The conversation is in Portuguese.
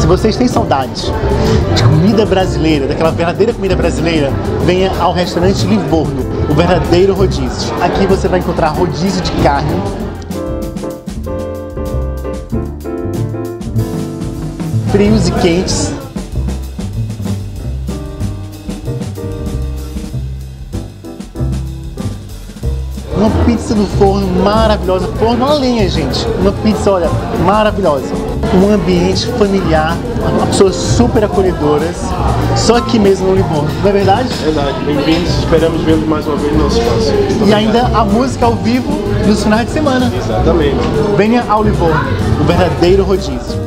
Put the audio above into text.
Se vocês têm saudades de comida brasileira, daquela verdadeira comida brasileira, venha ao restaurante Livorno, o verdadeiro rodízio. Aqui você vai encontrar rodízio de carne, frios e quentes. Uma pizza no forno maravilhosa, forno a lenha, gente. Uma pizza, olha, maravilhosa. Um ambiente familiar, pessoas super acolhedoras, só aqui mesmo no Livorno, não é verdade? Verdade, bem-vindos, esperamos vê-los mais uma vez no nosso espaço. E ainda a música ao vivo nos finais de semana. Exatamente. Venha ao Livorno, o verdadeiro rodízio.